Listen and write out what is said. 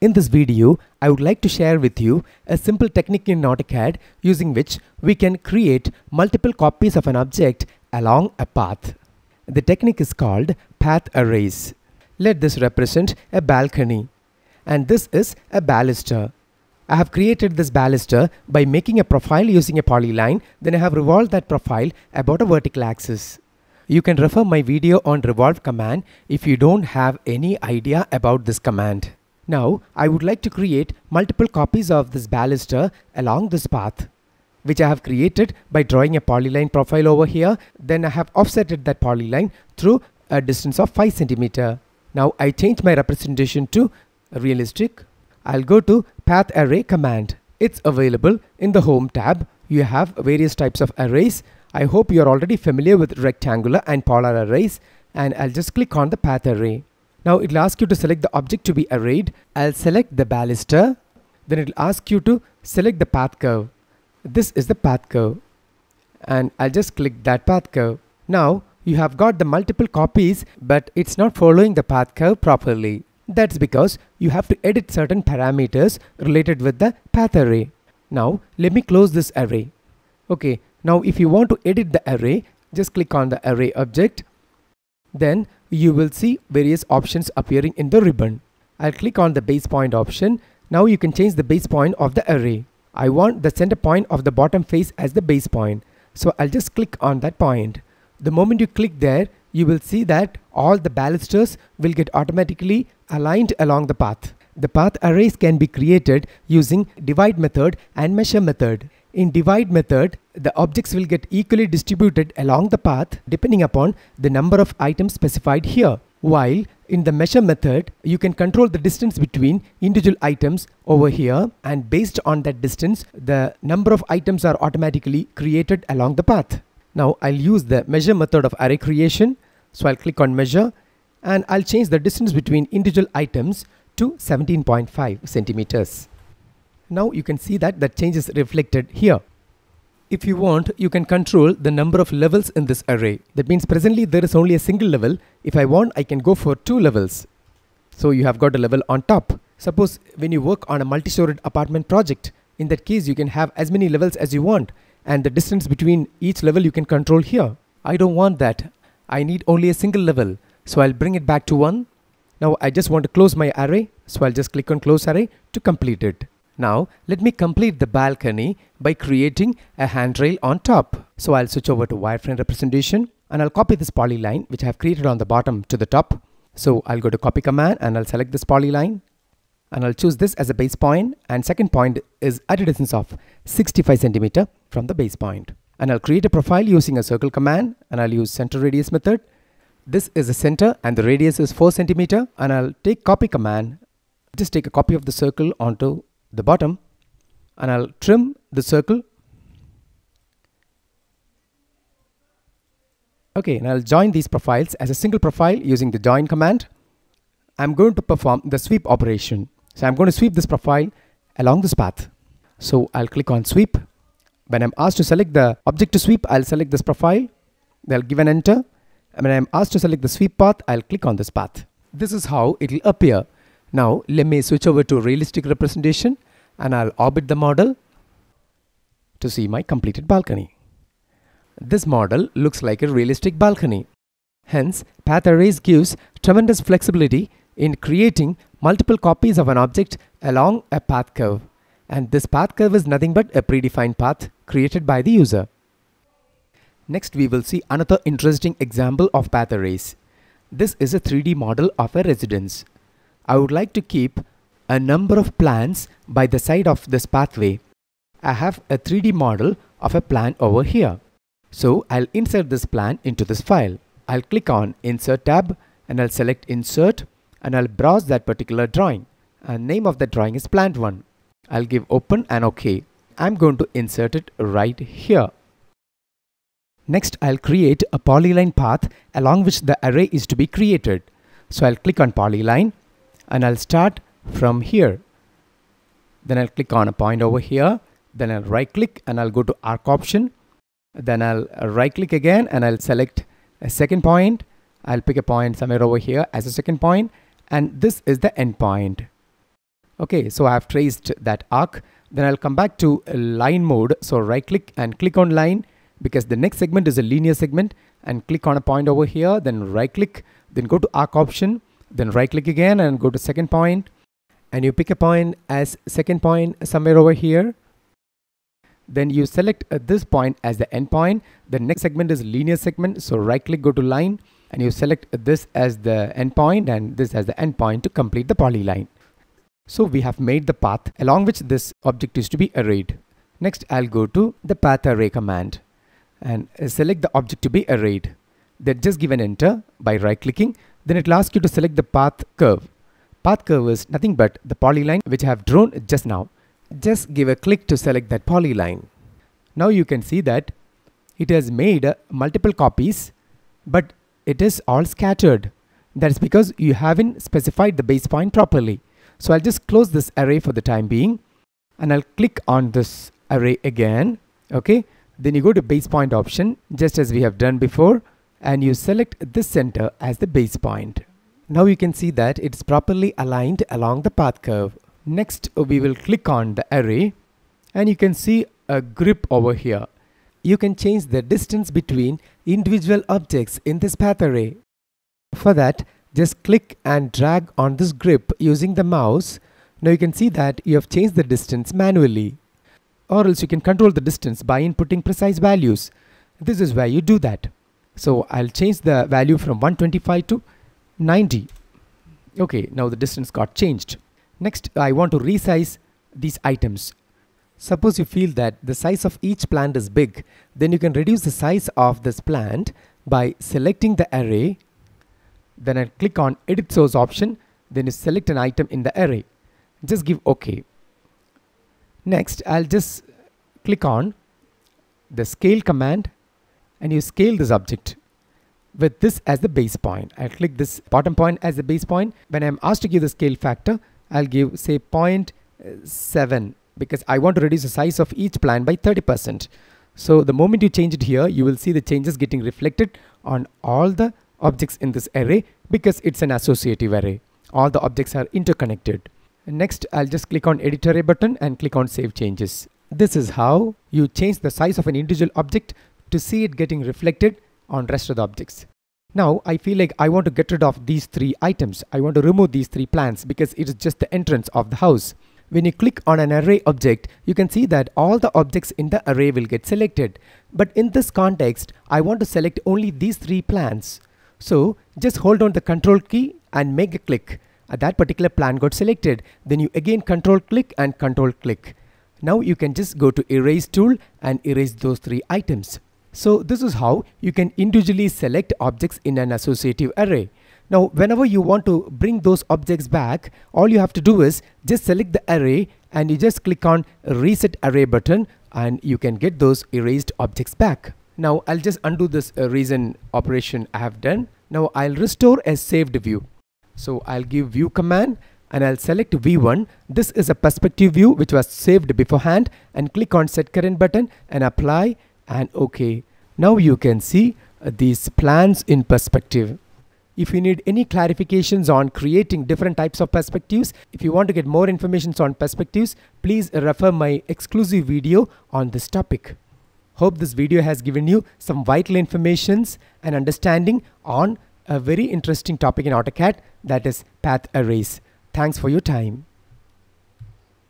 In this video, I would like to share with you a simple technique in AutoCAD using which we can create multiple copies of an object along a path. The technique is called path arrays. Let this represent a balcony and this is a baluster. I have created this baluster by making a profile using a polyline then I have revolved that profile about a vertical axis. You can refer my video on revolve command if you don't have any idea about this command. Now I would like to create multiple copies of this baluster along this path which I have created by drawing a polyline profile over here then I have offsetted that polyline through a distance of 5 centimeter. Now I change my representation to realistic. I'll go to path array command. It's available in the home tab. You have various types of arrays. I hope you're already familiar with rectangular and polar arrays and I'll just click on the path array. Now it'll ask you to select the object to be arrayed. I'll select the baluster. Then it'll ask you to select the path curve. This is the path curve. And I'll just click that path curve. Now you have got the multiple copies but it's not following the path curve properly. That's because you have to edit certain parameters related with the path array. Now let me close this array. Okay, now if you want to edit the array, just click on the array object. Then you will see various options appearing in the ribbon. I'll click on the base point option. Now you can change the base point of the array. I want the center point of the bottom face as the base point. So I'll just click on that point. The moment you click there, you will see that all the balusters will get automatically aligned along the path. The path arrays can be created using divide method and measure method. In divide method, the objects will get equally distributed along the path depending upon the number of items specified here. While in the measure method, you can control the distance between individual items over here and based on that distance, the number of items are automatically created along the path. Now I'll use the measure method of array creation. So I'll click on measure and I'll change the distance between individual items to 17.5 centimeters. Now you can see that that change is reflected here. If you want, you can control the number of levels in this array. That means presently there is only a single level. If I want, I can go for two levels. So you have got a level on top. Suppose when you work on a multi-storied apartment project, in that case you can have as many levels as you want and the distance between each level you can control here. I don't want that. I need only a single level. So I'll bring it back to 1. Now I just want to close my array. So I'll just click on close array to complete it. Now let me complete the balcony by creating a handrail on top. So I'll switch over to wireframe representation and I'll copy this polyline which I have created on the bottom to the top. So I'll go to copy command and I'll select this polyline and I'll choose this as a base point and second point is at a distance of 65 centimeter from the base point. And I'll create a profile using a circle command and I'll use center radius method. This is the center and the radius is 4 centimeter and I'll take copy command. Just take a copy of the circle onto the bottom and I'll trim the circle. Okay, and I'll join these profiles as a single profile using the join command. I'm going to perform the sweep operation. So I'm going to sweep this profile along this path. So I'll click on sweep. When I'm asked to select the object to sweep, I'll select this profile. They'll give an enter. And when I'm asked to select the sweep path, I'll click on this path. This is how it'll appear. Now let me switch over to realistic representation and I'll orbit the model to see my completed balcony. This model looks like a realistic balcony. Hence, path arrays gives tremendous flexibility in creating multiple copies of an object along a path curve. And this path curve is nothing but a predefined path created by the user. Next, we will see another interesting example of path arrays. This is a 3D model of a residence. I would like to keep a number of plans by the side of this pathway. I have a 3D model of a plan over here. So I'll insert this plan into this file. I'll click on insert tab and I'll select insert and I'll browse that particular drawing. And name of the drawing is plant 1. I'll give open and OK. I'm going to insert it right here. Next I'll create a polyline path along which the array is to be created. So I'll click on polyline and I'll start from here. Then I'll click on a point over here. Then I'll right click and I'll go to arc option. Then I'll right click again and I'll select a second point. I'll pick a point somewhere over here as a second point and this is the end point. Okay, so I have traced that arc. Then I'll come back to line mode. So right click and click on line because the next segment is a linear segment and click on a point over here. Then right click, then go to arc option, then right click again and go to second point and you pick a point as second point somewhere over here. Then you select uh, this point as the endpoint. The next segment is linear segment. So right click, go to line and you select this as the endpoint and this as the endpoint to complete the polyline. So we have made the path along which this object is to be arrayed. Next I'll go to the path array command and select the object to be arrayed. Then just give an enter by right clicking. Then it will ask you to select the path curve. Path curve is nothing but the polyline which I have drawn just now. Just give a click to select that polyline. Now you can see that it has made multiple copies but it is all scattered. That's because you haven't specified the base point properly. So I'll just close this array for the time being and I'll click on this array again. Okay. Then you go to base point option just as we have done before and you select this center as the base point. Now you can see that it's properly aligned along the path curve. Next we will click on the array and you can see a grip over here. You can change the distance between individual objects in this path array. For that just click and drag on this grip using the mouse. Now you can see that you have changed the distance manually. Or else you can control the distance by inputting precise values. This is where you do that. So I'll change the value from 125 to 90. Okay, now the distance got changed. Next, I want to resize these items. Suppose you feel that the size of each plant is big, then you can reduce the size of this plant by selecting the array then I click on edit source option then you select an item in the array just give OK next I'll just click on the scale command and you scale this object with this as the base point I'll click this bottom point as the base point when I'm asked to give the scale factor I'll give say uh, 0.7 because I want to reduce the size of each plant by 30% so the moment you change it here you will see the changes getting reflected on all the objects in this array because it's an associative array. All the objects are interconnected. Next, I'll just click on edit array button and click on save changes. This is how you change the size of an individual object to see it getting reflected on rest of the objects. Now I feel like I want to get rid of these three items. I want to remove these three plants because it is just the entrance of the house. When you click on an array object, you can see that all the objects in the array will get selected. But in this context, I want to select only these three plants. So just hold on the control key and make a click. Uh, that particular plan got selected. Then you again control click and control click. Now you can just go to erase tool and erase those three items. So this is how you can individually select objects in an associative array. Now whenever you want to bring those objects back, all you have to do is just select the array and you just click on reset array button and you can get those erased objects back. Now I'll just undo this uh, reason operation I have done. Now I'll restore a saved view. So I'll give view command and I'll select v1. This is a perspective view which was saved beforehand and click on set current button and apply and OK. Now you can see uh, these plans in perspective. If you need any clarifications on creating different types of perspectives, if you want to get more information on perspectives, please refer my exclusive video on this topic. Hope this video has given you some vital informations and understanding on a very interesting topic in AutoCAD that is path arrays. Thanks for your time.